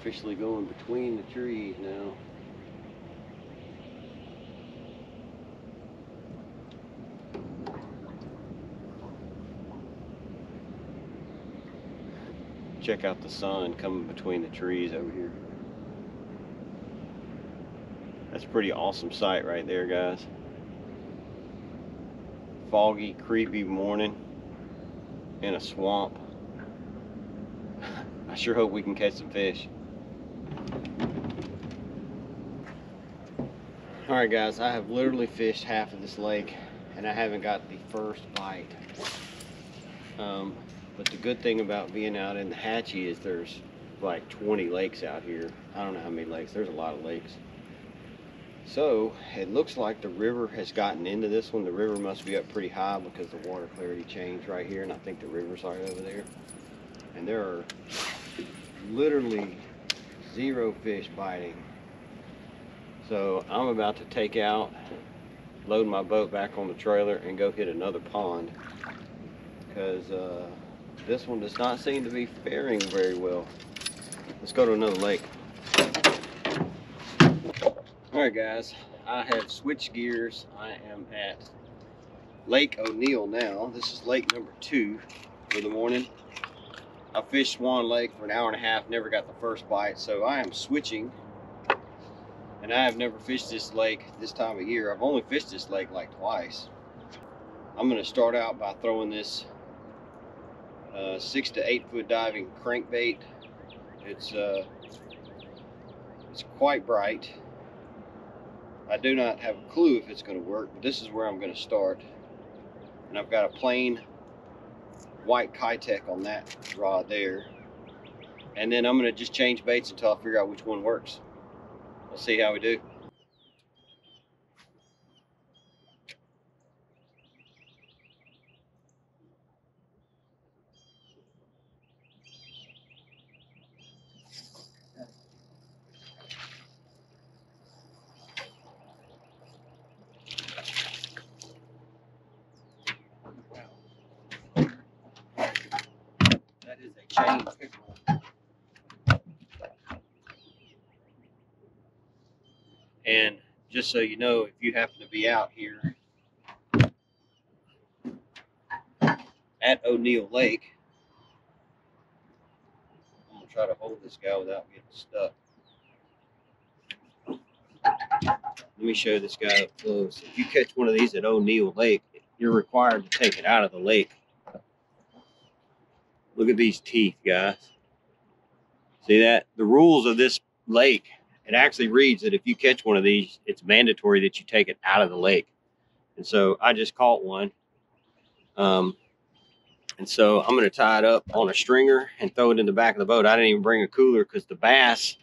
officially going between the trees now. Check out the sun coming between the trees over here. That's a pretty awesome sight right there, guys. Foggy, creepy morning in a swamp. I sure hope we can catch some fish. Alright guys, I have literally fished half of this lake and I haven't got the first bite. Um, but the good thing about being out in the Hatchie is there's like 20 lakes out here. I don't know how many lakes, there's a lot of lakes. So it looks like the river has gotten into this one. The river must be up pretty high because the water clarity changed right here and I think the river's right over there. And there are literally zero fish biting so I'm about to take out, load my boat back on the trailer and go hit another pond because uh, this one does not seem to be faring very well. Let's go to another lake. All right guys, I have switched gears. I am at Lake Oneal now. This is lake number two for the morning. I fished Swan Lake for an hour and a half, never got the first bite, so I am switching and I have never fished this lake this time of year. I've only fished this lake like twice. I'm going to start out by throwing this uh, six to eight foot diving crankbait. It's uh, it's quite bright. I do not have a clue if it's going to work, but this is where I'm going to start. And I've got a plain white Keitech on that rod there. And then I'm going to just change baits until I figure out which one works we'll see how we do. That is a chain pickerel. And just so you know, if you happen to be out here at Oneal Lake, I'm gonna try to hold this guy without getting stuck. Let me show this guy up close. If you catch one of these at Oneal Lake, you're required to take it out of the lake. Look at these teeth, guys. See that? The rules of this lake it actually reads that if you catch one of these, it's mandatory that you take it out of the lake. And so I just caught one. Um, and so I'm going to tie it up on a stringer and throw it in the back of the boat. I didn't even bring a cooler because the bass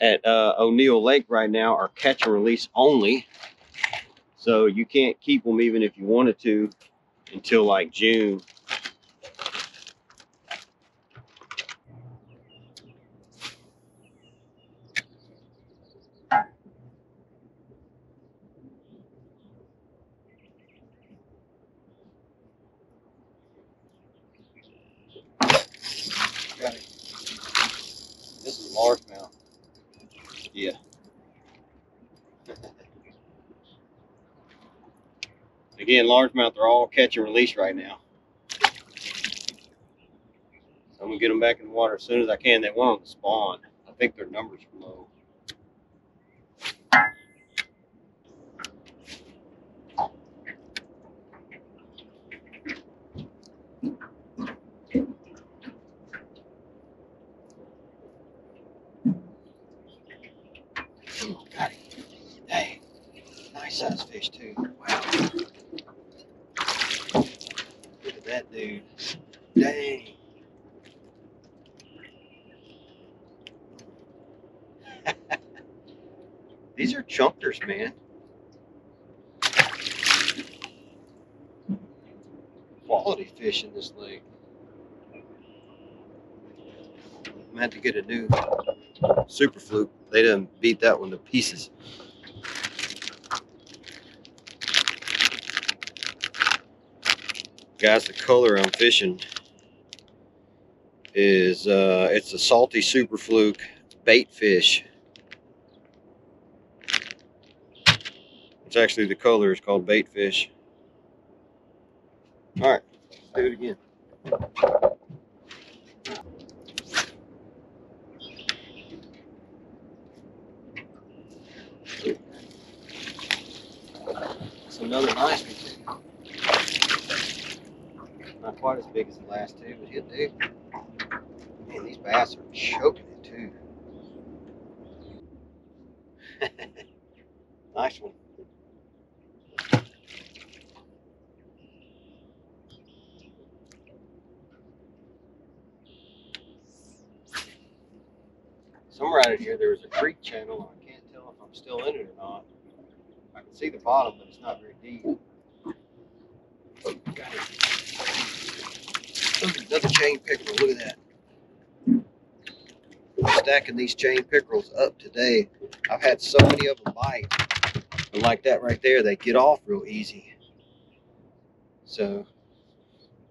at uh, Oneal Lake right now are catch and release only. So you can't keep them even if you wanted to until like June. Got it. This is largemouth. Yeah. Again, largemouth are all catch and release right now. I'm gonna get them back in the water as soon as I can. They won't spawn. I think their numbers are low. Oh, got it. Hey, nice size fish too. Wow. Look at that dude. Dang. These are chunkers, man. Quality fish in this lake. I'm gonna get a new super fluke. They didn't beat that one to pieces. Guys, the color I'm fishing is uh, it's a salty super fluke bait fish. It's actually the color is called bait fish. All right, do it again. It's another nice one. Not quite as big as the last two, but he'll do. Man, these bass are choking it too. nice one. Somewhere out here there was a creek channel. I can't tell if I'm still in it or not. I can see the bottom, but it's not very deep. Another chain pickerel. Look at that. I'm stacking these chain pickerels up today. I've had so many of them bite. And like that right there, they get off real easy. So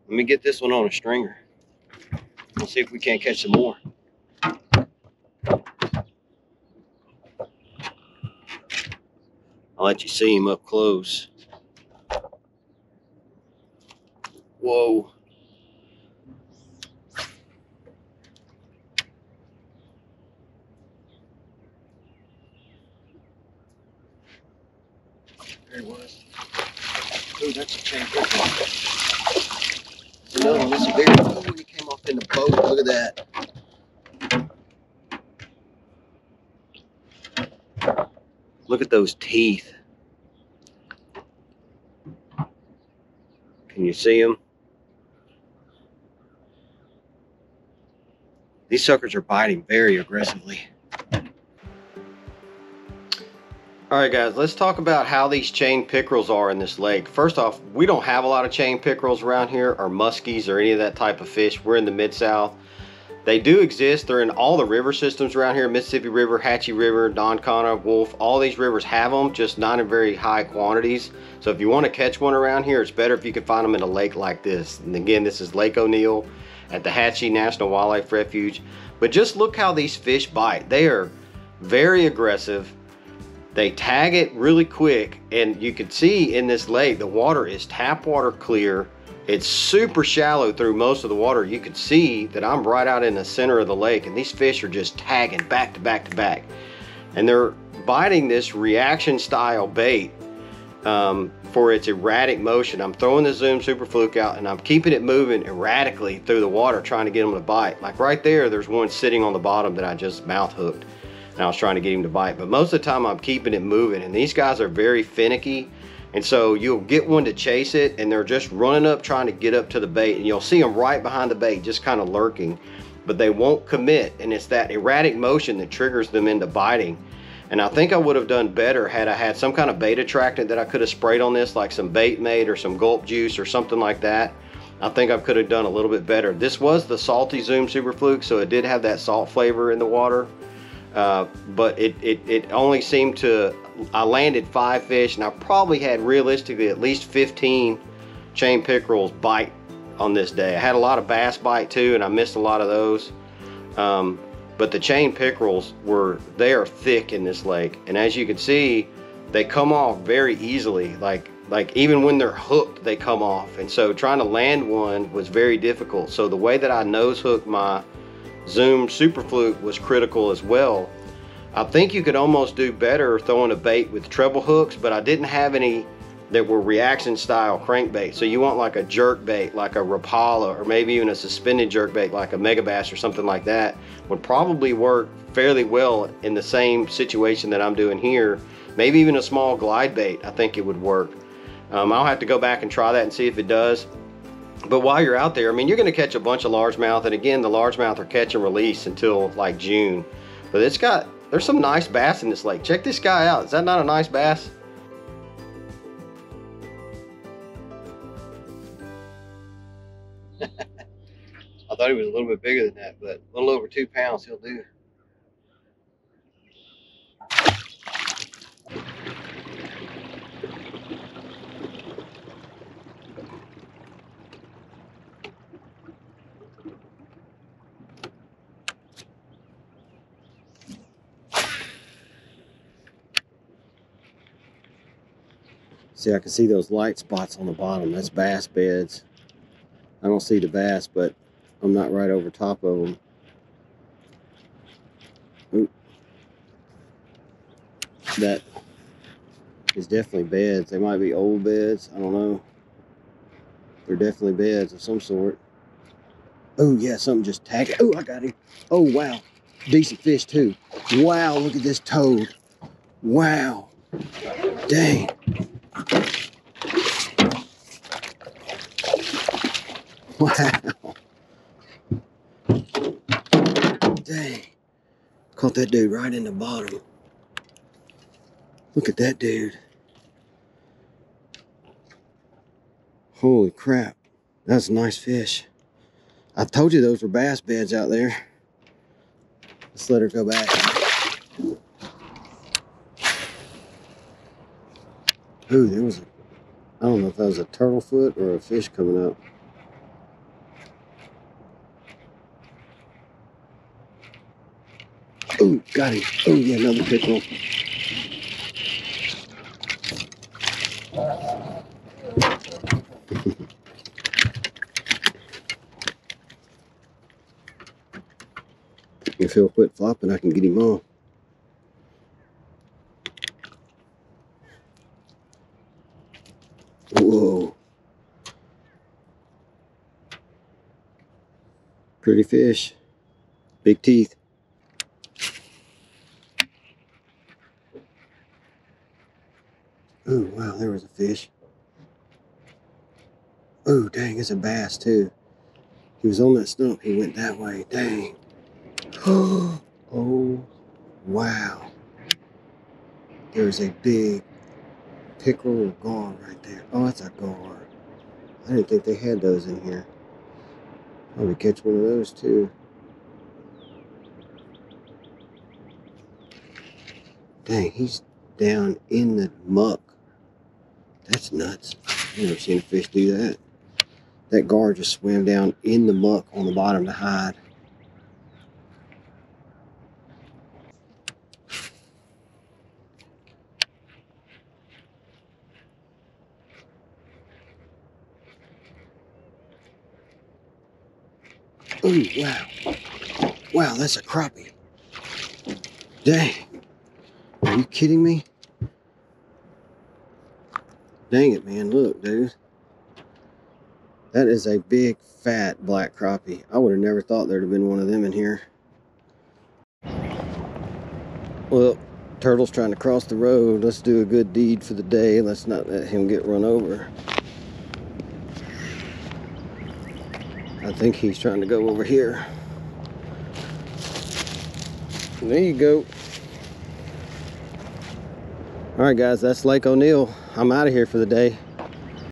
let me get this one on a stringer. We'll see if we can't catch some more. Let you see him up close. Whoa. There he was. Ooh, that's a pickerel. Another one. This is a big one. Ooh, he came off in the boat. Look at that. Look at those teeth. Can you see them? These suckers are biting very aggressively. All right, guys, let's talk about how these chain pickerels are in this lake. First off, we don't have a lot of chain pickerels around here or muskies or any of that type of fish. We're in the Mid-South. They do exist. They're in all the river systems around here. Mississippi River, Hatchie River, Nonconnah, Wolf. All these rivers have them, just not in very high quantities. So if you want to catch one around here, it's better if you can find them in a lake like this. And again, this is Lake Oneal at the Hatchie National Wildlife Refuge. But just look how these fish bite. They are very aggressive. They tag it really quick. And you can see in this lake, the water is tap water clear. It's super shallow through most of the water. You can see that I'm right out in the center of the lake and these fish are just tagging back to back to back. And they're biting this reaction style bait um, for its erratic motion. I'm throwing the Zoom Super Fluke out and I'm keeping it moving erratically through the water trying to get them to bite. Like right there, there's one sitting on the bottom that I just mouth hooked and I was trying to get him to bite. But most of the time I'm keeping it moving and these guys are very finicky and so you'll get one to chase it and they're just running up trying to get up to the bait and you'll see them right behind the bait just kind of lurking. But they won't commit and it's that erratic motion that triggers them into biting. And I think I would have done better had I had some kind of bait attractant that I could have sprayed on this like some bait mate or some gulp juice or something like that. I think I could have done a little bit better. This was the salty zoom super fluke so it did have that salt flavor in the water. Uh, but it, it, it only seemed to I landed five fish and I probably had realistically at least 15 chain pickerels bite on this day. I had a lot of bass bite too and I missed a lot of those. Um, but the chain pickerels were, they are thick in this lake. And as you can see, they come off very easily. Like, like even when they're hooked, they come off. And so trying to land one was very difficult. So the way that I nose hooked my Zoom Super Fluke was critical as well. I think you could almost do better throwing a bait with treble hooks, but I didn't have any that were reaction style crankbait. So you want like a jerk bait, like a Rapala, or maybe even a suspended jerk bait like a Megabass or something like that would probably work fairly well in the same situation that I'm doing here. Maybe even a small glide bait, I think it would work. Um, I'll have to go back and try that and see if it does. But while you're out there, I mean, you're gonna catch a bunch of largemouth, and again, the largemouth are catch and release until like June. But it's got, there's some nice bass in this lake. Check this guy out. Is that not a nice bass? I thought he was a little bit bigger than that, but a little over two pounds he'll do. See, I can see those light spots on the bottom. That's bass beds. I don't see the bass, but I'm not right over top of them. Oop. That is definitely beds. They might be old beds. I don't know. They're definitely beds of some sort. Oh, yeah, something just tagged. Oh, I got him. Oh, wow. Decent fish, too. Wow, look at this toad. Wow. Dang. Wow. Dang. Caught that dude right in the bottom. Look at that dude. Holy crap. That's a nice fish. I told you those were bass beds out there. Let's let her go back. Ooh, there was a, I don't know if that was a turtle foot or a fish coming up. Ooh, got him. Oh, yeah, another pickerel. if he'll quit flopping, I can get him on. Whoa. Pretty fish. Big teeth. Oh, wow, there was a fish. Oh, dang, it's a bass, too. He was on that stump. He went that way. Dang. oh, wow. There's a big pickerel gar right there. Oh, that's a gar. I didn't think they had those in here. Probably catch one of those too. Dang, he's down in the muck. That's nuts. I've never seen a fish do that. That gar just swam down in the muck on the bottom to hide. Oh, wow. Wow, that's a crappie. Dang. Are you kidding me? Dang it, man. Look, dude. That is a big, fat black crappie. I would have never thought there'd have been one of them in here. Well, Turtle's trying to cross the road. Let's do a good deed for the day. Let's not let him get run over. I think he's trying to go over here. There you go. All right, guys, that's Lake Oneal. I'm out of here for the day.